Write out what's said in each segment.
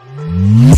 Mm-hmm.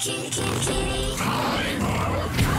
Kitty, kitty, kitty. Stars